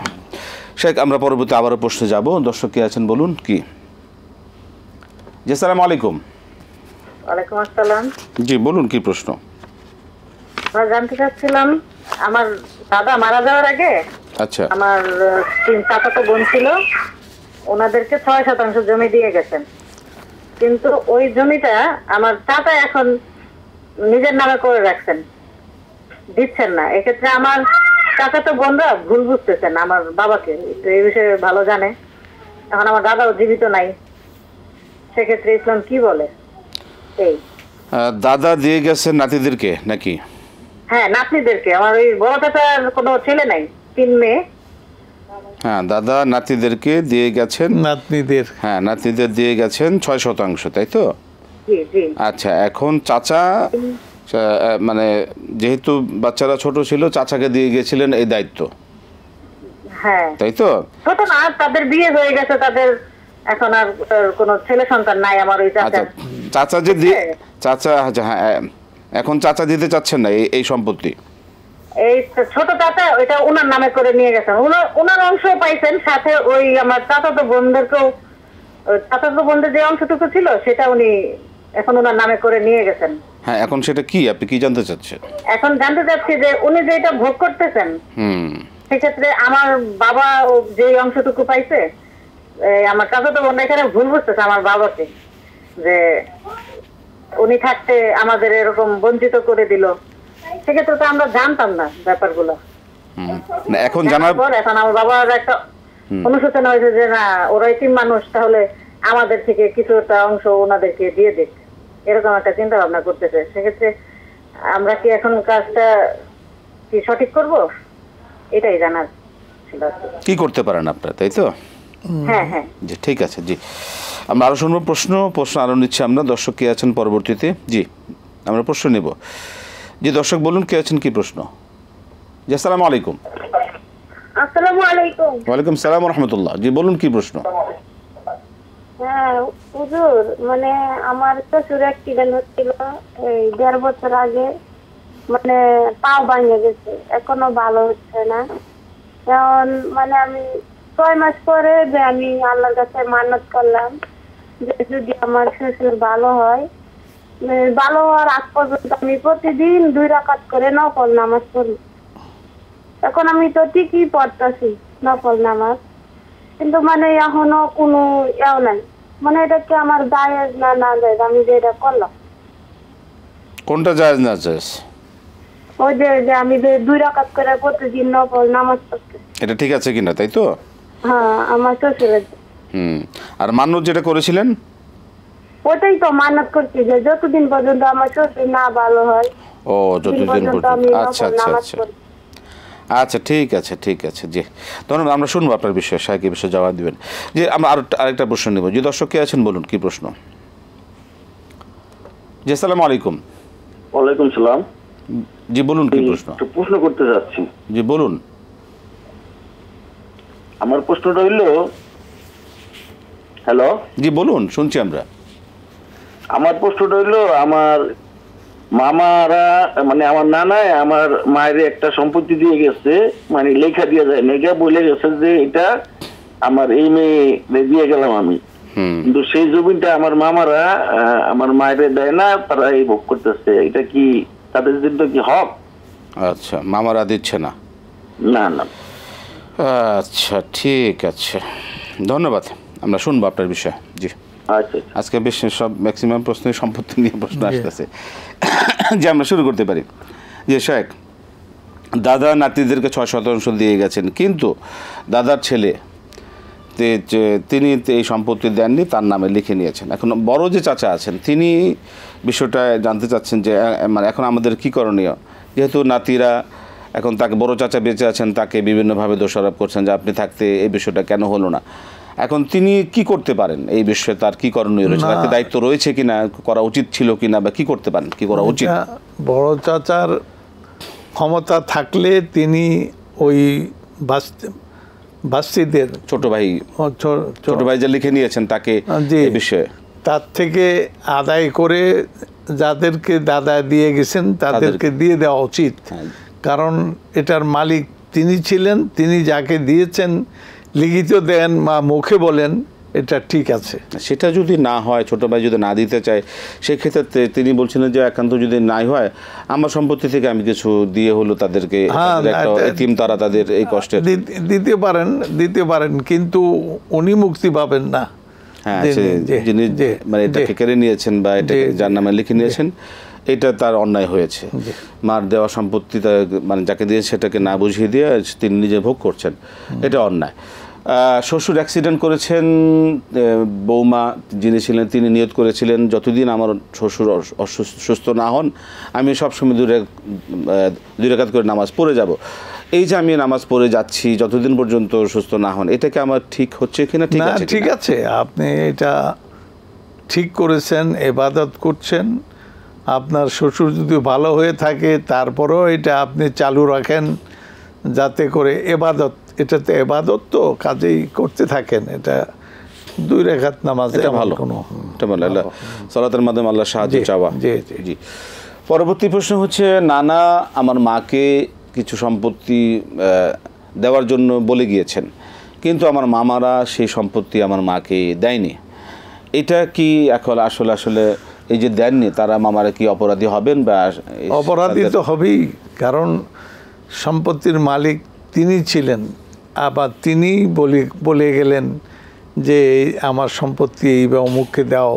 শেখ আমরা পরবর্তী আবারও প্রশ্নে যাব। দর্শক কি আছেন বলুন কি? জি আসসালামু আলাইকুম। ওয়ালাইকুম আসসালাম। জি বলুন কি প্রশ্ন? আমরা জানতে চাচ্ছিলাম আমার দাদা মারা যাওয়ার আগে আচ্ছা। আমার তিন চাচাতো বোন ছিল ওনাদেরকে ছয় শতাংশ জমি দিয়ে গেছেন। কিন্তু ওই জমিটা আমার চাচা এখন নিজের নামে করে রাখছেন। দিচ্ছেন না। এক্ষেত্রে আমার চাচাতো বোনরা ভুল বুঝতেছেন আমার বাবাকে। এই বিষয়ে ভালো জানে। এখন আমার দাদাও জীবিত নাই। সেক্ষেত্রে ইসলাম কি বলে? দাদা দিয়ে গেছেন নাতিদেরকে নাকি? হ্যাঁ নাতনিদেরকে। আমার ওই বড় চাচার কোনো ছেলে নাই তিন মেয়ে। হ্যাঁ দাদা নাতিদেরকে দিয়ে গেছেন। নাতনিদের। হ্যাঁ নাতিদের দিয়ে গেছেন ছয় শতাংশ তাই তো? জি জি। আচ্ছা এখন চাচা মানে যেহেতু বাচ্চারা ছোট ছিল চাচাকে দিয়ে গেছিলেন এই দায়িত্ব। হ্যাঁ। তাই তো? ছোট না তাদের বিয়ে হয়ে গেছে তাদের এখন আর কোনো ছেলে সন্তান নাই আমার ওই আচ্ছা চাচার চাচা যে দিয়ে চাচা আচ্ছা, হ্যাঁ এখন চাচা দিতে চাচ্ছেন না এই সম্পত্তি? এই ছোট চাচা ওইটা ওনার নামে করে নিয়ে গেছেন ওনার ওনার অংশ পাইছেন সাথে ওই আমার চাচাতো বোনদেরকেও চাচাতো বোনদের যে অংশটুকু ছিল সেটা উনি এখন ওনার নামে করে নিয়ে গেছেন। হ্যাঁ এখন সেটা কি? আপনি কি জানতে চাচ্ছেন? এখন জানতে চাচ্ছি যে উনি যেটা ভোগ করতেছেন হুম। সেক্ষেত্রে আমার বাবা যে অংশটুকু পাইছে আমার চাচাতো বোন এখানে ভুল বুঝতেছে আমার বাবাকে যে উনি থাকতে আমাদের এরকম বঞ্চিত করে দিল। সেক্ষেত্রে তো আমরা জানতাম না ব্যাপারগুলো। এখন জানার পর এখন আমার বাবার একটা অনুশোচনা হয়েছে যে না ওরা তিন মানুষ তাহলে আমাদের থেকে কিছু একটা অংশ ওনাদেরকে দিয়ে দিক। এরকম একটা চিন্তা ভাবনা করতেছে। সেক্ষেত্রে আমরা কি এখন কাজটা কি সঠিক করব? এটাই জানার কি। করতে পারেন আপনারা তাই তো? জি ঠিক আছে জি। আমরা আরও শুনব প্রশ্ন প্রশ্ন আরও নিচ্ছি আমরা। দর্শক কে আছেন পরবর্তীতে? জি আমরা প্রশ্ন নেব। জি দর্শক বলুন কে আছেন কি প্রশ্ন? জি আসসালামু আলাইকুম। আসসালামু আলাইকুম। ওয়ালাইকুম সালাম রহমতুল্লাহ। জি বলুন কি প্রশ্ন? হ্যাঁ হুজুর মানে আমার শ্বশুর অ্যাক্সিডেন্ট হচ্ছিল এই দেড় বছর আগে। মানে পাও ভাঙে গেছে এখনও ভালো হচ্ছে না। এখন মানে আমি ছয় মাস পরে যে আমি আল্লাহর কাছে মানত করলাম যে যদি আমার শ্বশুর ভালো হয় মানে ভালো হওয়ার আগ পর্যন্ত আমি প্রতিদিন দুই রাকাত করে নকল নামাজ পড়ি। এখন আমি তো ঠিকই পড়তেছি নকল নামাজ কিন্তু মানে এখনও কোনো ইয়াও নাই। মানে এটা কি আমার জায়েজ না না জায়েজ? আমি যে এটা করলাম। কোনটা জায়েজ না জায়েজ? ওই যে যে আমি যে দুই রাকাত করে প্রতিদিন নকল নামাজ পড়তে এটা ঠিক আছে কিনা তাই তো? হ্যাঁ আমার শ্বশুরের হুম আর মান্যত যেটা করেছিলেন? ওটাই তো মানত করছি যে যতদিন পর্যন্ত আমার শ্বশুর না ভালো হয় ও যতদিন পর্যন্ত আচ্ছা আচ্ছা আচ্ছা। আচ্ছা ঠিক আছে ঠিক আছে জি। ধন্যবাদ আমরা শুনব আপনার বিষয়ে সাহেব বিষয়ে জবাব দিবেন। যে আমরা আর আরেকটা প্রশ্ন নেব। যে দর্শক কে আছেন বলুন কি প্রশ্ন? জি আসসালামু আলাইকুম। ওয়ালাইকুম সালাম। জি বলুন কি প্রশ্ন? প্রশ্ন করতে যাচ্ছি জি বলুন। আমার প্রশ্নটা হইল হ্যালো? জি বলুন শুনছি আমরা। আমার প্রশ্নটা হইল আমার মামারা মানে আমার নানায় আমার মায়ের একটা সম্পত্তি দিয়ে গেছে মানে লেখা দিয়ে যায় লেখা বলে গেছে যে এটা আমার এই মেয়ে দিয়ে গেলাম আমি। কিন্তু সেই জমিটা আমার মামারা আমার মায়ের দেয় না তারা এই ভোগ করতেছে। এটা কি তাদের জন্য কি হক? আচ্ছা মামারা দিচ্ছে না। না না। আচ্ছা ঠিক আছে। ধন্যবাদ। আমরা শুনব আপনার বিষয়ে। জি। আচ্ছা আজকে বেশ সব ম্যাক্সিমাম প্রশ্ন সম্পত্তি নিয়ে প্রশ্ন আসতেছে। যে আমরা শুরু করতে পারি। যে শেখ দাদা নাতিদেরকে ছয় শতাংশ দিয়ে গেছেন কিন্তু দাদার ছেলে তে- তিনি তো এই সম্পত্তি দেননি তার নামে লিখে নিয়েছেন। এখন বড় যে চাচা আছেন তিনি বিষয়টা জানতে চাচ্ছেন যে মানে এখন আমাদের কি করণীয়? যেহেতু নাতিরা এখন তাকে বড় চাচা বেঁচে আছেন তাকে বিভিন্নভাবে দোষারোপ করছেন যে আপনি থাকতে এই বিষয়টা কেন হলো না। এখন তিনি কি করতে পারেন? এই বিষয়ে তার কি করণীয় রয়েছে। তাকে দায়িত্ব রয়েছে কিনা? করা উচিত ছিল কিনা বা কি করতে পারেন? কি করা উচিত? বড় চাচার ক্ষমতা থাকলে তিনি ওই বাস- বাস্তিদের ছোট ভাই। ছোট ভাই যে লিখে নিয়েছেন তাকে। এই বিষয়ে। তার থেকে আদায় করে যাদেরকে দাদা দিয়ে গেছেন তাদেরকে। দিয়ে দেওয়া উচিত। হ্যাঁ। কারণ এটার মালিক তিনি ছিলেন তিনি যাকে দিয়েছেন লিখিত দেন বা মুখে বলেন এটা ঠিক আছে সেটা যদি না হয় ছোট ভাই যদি না দিতে চায় সেক্ষেত্রে তিনি বলছিলেন যে একান্ত যদি নাই হয় আমার সম্পত্তি থেকে আমি কিছু দিয়ে হলো তাদেরকে হ্যাঁ, এতিম তারা তাদের এই কষ্টের দিতে- পারেন দিতে পারেন কিন্তু উনি মুক্তি পাবেন না হ্যাঁ যিনি মানে এটাকে জি। কেড়ে নিয়েছেন বা এটাকে জি, যার নামে লিখে নিয়েছেন এটা তার অন্যায় হয়েছে। মার দেওয়া সম্পত্তি মানে যাকে দিয়ে সেটাকে না বুঝিয়ে দিয়ে তিনি নিজে ভোগ করছেন। এটা অন্যায়। শ্বশুর অ্যাক্সিডেন্ট করেছেন বৌমা যিনি ছিলেন তিনি নিয়ত করেছিলেন যতদিন আমার শ্বশুর সুস্থ না হন আমি সবসময় দূরে দুই রেখাত করে নামাজ পড়ে যাব। এই যে আমি নামাজ পড়ে যাচ্ছি যতদিন পর্যন্ত সুস্থ না হন এটাকে আমার ঠিক হচ্ছে কিনা ঠিক আছে ঠিক আছে। আপনি এটা ঠিক করেছেন এবাদত করছেন আপনার শ্বশুর যদি ভালো হয়ে থাকে তারপরেও এটা আপনি চালু রাখেন যাতে করে এবাদত এটা তো এবাদত তো কাজেই করতে থাকেন এটা দুই রেখাত নামাজ এটা ভালো। কোনো এটা ভালো। আল্লাহ সালাতের মাধ্যমে আল্লাহ সাহায্য চাওয়া। জি, জি। জি। পরবর্তী প্রশ্ন হচ্ছে নানা আমার মাকে কিছু সম্পত্তি দেওয়ার জন্য বলে গিয়েছেন কিন্তু আমার মামারা সেই সম্পত্তি আমার মাকে দেয়নি। এটা কি এখন আসলে আসলে এই যে দেননি তারা মামারা কি অপরাধী হবেন বা অপরাধী তো হবেই কারণ সম্পত্তির মালিক তিনি ছিলেন। আবার তিনি বলে বলে গেলেন যে আমার সম্পত্তি এই বা অমুককে দাও।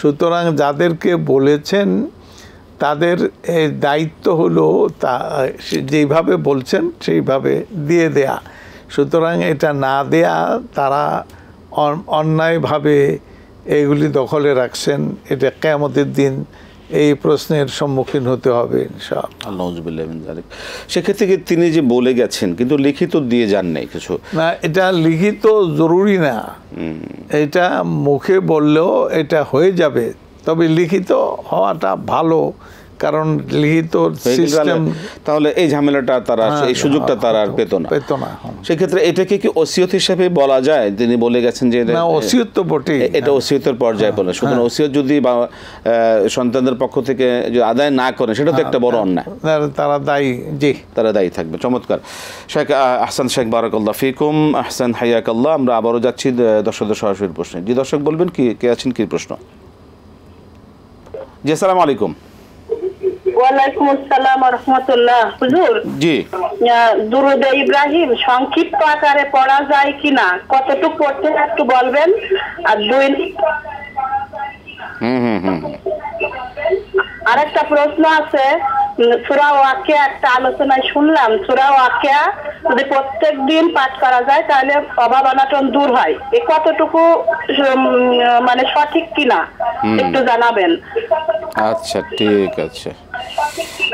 সুতরাং যাদেরকে বলেছেন তাদের দায়িত্ব হলো তা যেইভাবে বলছেন সেইভাবে দিয়ে দেয়া। সুতরাং এটা না দেয়া তারা অন্যায়ভাবে এইগুলি দখলে রাখছেন এটা কেয়ামতের দিন এই প্রশ্নের সম্মুখীন হতে হবে। সেক্ষেত্রে কি তিনি যে বলে গেছেন কিন্তু লিখিত দিয়ে যান নাই কিছু? না এটা লিখিত জরুরি না। এটা মুখে বললেও এটা হয়ে যাবে তবে লিখিত হওয়াটা ভালো। কারণ লিখিত সিস্টেম তাহলে এই ঝামেলাটা তারা হ্যাঁ, এই সুযোগটা তারা আর পেত না। পেত না হ্যাঁ। সেক্ষেত্রে এটাকে কি ওসিয়ত হিসেবে বলা যায়? তিনি বলে গেছেন যে না ওসিয়ত তো বটে এটা ওসিয়তের পর্যায়ে পড়ে সুতরাং ওসিয়ত যদি বা সন্তানদের পক্ষ থেকে যদি আদায় না করে সেটা তো একটা বড় অন্যায়। তারা- দায়ী জি। তারা দায়ী থাকবে। চমৎকার। শেখ আহ, আহসান শেখ বারাকাল্লাহ ফিকুম। আহসান হাইয়াকাল্লাহ আমরা আবারও যাচ্ছি দর্শকদের সরাসরি প্রশ্নে। জি দর্শক বলবেন কি কে আছেন কি প্রশ্ন? জি আসসালামু আলাইকুম। ওয়ালাইকুম আসসালাম রহমতুল্লাহ। হুজুর জি। আহ, ইব্রাহিম সংক্ষিপ্ত আকারে পড়া যায় কিনা? কতটুকু পড়তে একটু বলবেন? আর দুই হুম হুম হুম হুম। আরেকটা প্রশ্ন আছে সুরা ওয়াকিয়া একটা আলোচনায় শুনলাম। সুরা ওয়াকিয়া যদি প্রত্যেক দিন পাঠ করা যায় তাহলে অভাব অনাটন দূর হয়। এ কতটুকু মানে সঠিক কিনা? একটু জানাবেন। আচ্ছা ঠিক আছে।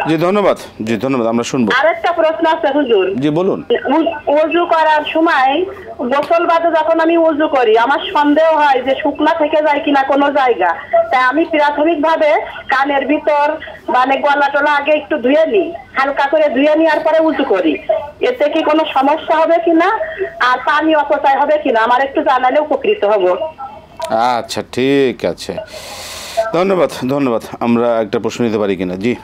জি ধন্যবাদ। জি ধন্যবাদ আমরা শুনব। আরেকটা প্রশ্ন আছে হুজুর। জি বলুন। উজু করার সময় গোসল বাদে যখন আমি উজু করি আমার সন্দেহ হয় যে শুকনা থেকে যায় কিনা কোনো জায়গা। তাই আমি প্রাথমিক ভাবে কানের ভিতর মানে গলা টলা আগে একটু ধুয়ে নিই হালকা করে ধুয়ে নেওয়ার পরে উজু করি। এতে কি কোনো সমস্যা হবে কিনা? আর পানি অপচয় হবে কিনা? আমার একটু জানালে উপকৃত হব। আচ্ছা ঠিক আছে। ধন্যবাদ ধন্যবাদ। আমরা একটা প্রশ্ন নিতে পারি কিনা? জি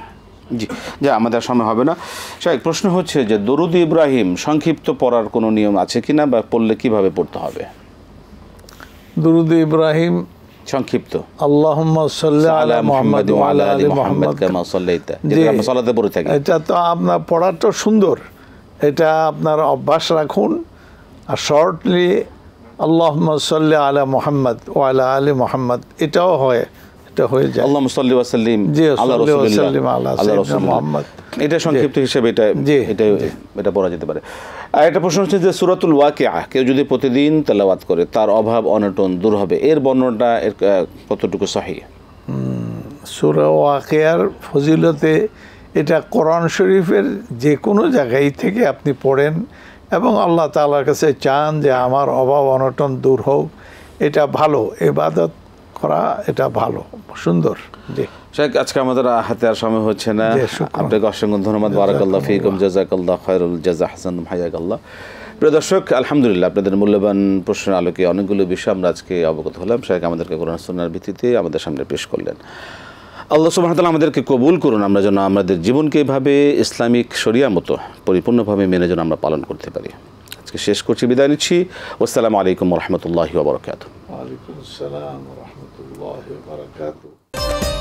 জি। যা আমাদের সময় হবে না। শাহেক প্রশ্ন হচ্ছে যে দরুদ ইব্রাহিম সংক্ষিপ্ত পড়ার কোনো নিয়ম আছে কিনা বা পড়লে কীভাবে পড়তে হবে? দুরুদ ইব্রাহিম সংক্ষিপ্ত। আল্লাহুম্মা সাল্লি আলা মুহাম্মদ ওয়া আলা আলি মুহাম্মদ কামা সাল্লাইতা। যেটা আমরা সালাতে পড়ে থাকি। এটা তো আপনার পড়াটা সুন্দর। এটা আপনার অভ্যাস রাখুন। আর শর্টলি আল্লাহ সাল্লি আলা মোহাম্মদ ও আলা আলী মোহাম্মদ। এটাও হয়। এটা হয়ে যায়। আল্লাহ মুসাল্লি ওয়াসাল্লিম জি, আল্লাহ সাল্লি রাসূলুল্লাহ আল্লাহ রাসূলুল্লাহ। মুহাম্মদ। এটা সংক্ষিপ্ত হিসেবে এটা এটা এটা পড়া যেতে পারে। আর একটা প্রশ্ন হচ্ছে যে সূরাতুল ওয়াকিআ কেউ যদি প্রতিদিন তেলাওয়াত করে তার অভাব অনটন দূর হবে? এর বর্ণনাটা এর কতটুকু সহি? সুরা ওয়াকিয়ার ফজিলতে এটা কোরআন শরীফের যে কোনো জায়গায় থেকে আপনি পড়েন এবং আল্লাহ তাআলার কাছে চান যে আমার অভাব অনটন দূর হোক এটা ভালো। এবাদত করা এটা ভালো সুন্দর জি। শেখ আজকে আমাদের হাতে আর সময় হচ্ছে না। আপনাকে অসংখ্য ধন্যবাদ। বারাকাল্লাহ ফিকুম জাজাকাল্লাহ খয়রুল জাজা হাসান হায়াকাল্লাহ। প্রিয় দর্শক আলহামদুলিল্লাহ আপনাদের মূল্যবান প্রশ্নের আলোকে অনেকগুলো বিষয় আমরা আজকে অবগত হলাম। শেখ আমাদেরকে কোরআন সুন্নার ভিত্তিতে আমাদের সামনে পেশ করলেন। আল্লাহ সুবাহতাল আমাদেরকে কবুল করুন। আমরা যেন আমাদের জীবনকে এভাবে ইসলামিক শরিয়া মতো পরিপূর্ণভাবে মেনে যেন আমরা পালন করতে পারি। আজকে শেষ করছি বিদায় নিচ্ছি। আসসালামু আলাইকুম রহমতুল্লাহি ওবরকাত ওয়ালাইকুম আসসালাম Warahmatullahi Wabarakatuh.